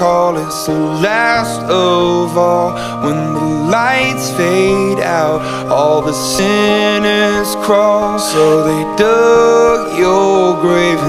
call us the last of all. When the lights fade out All the sinners crawl. So they dug your grave